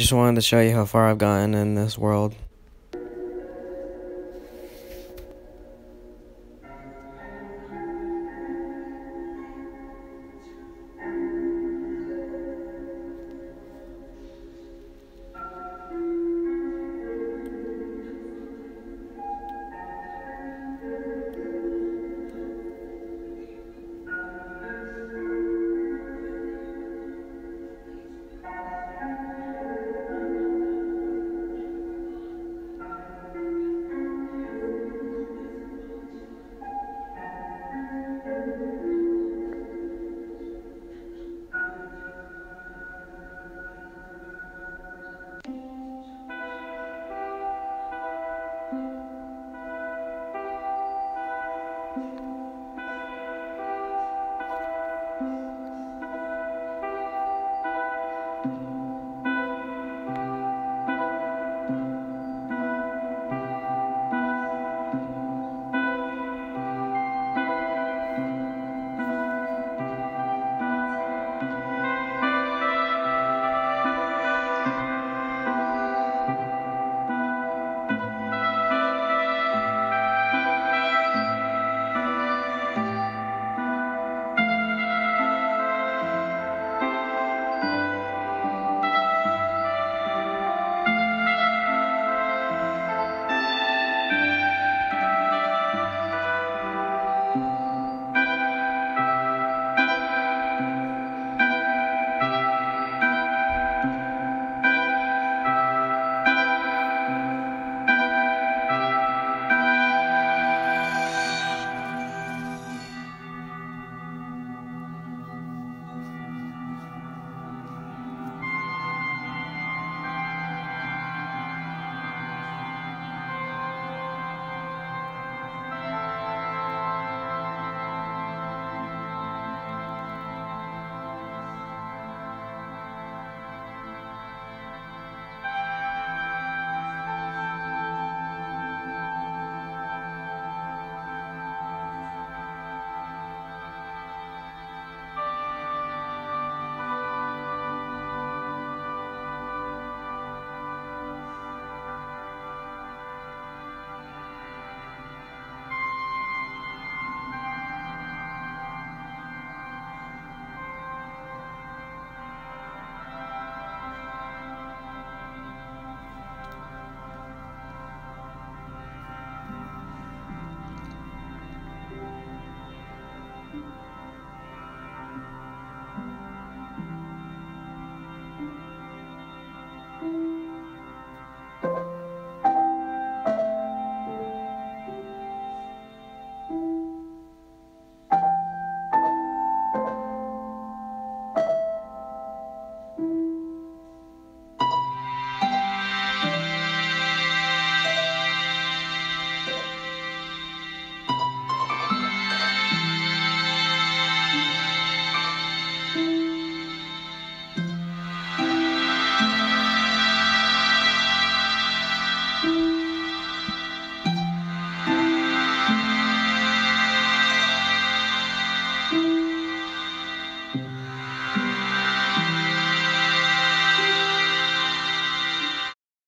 Just wanted to show you how far I've gotten in this world.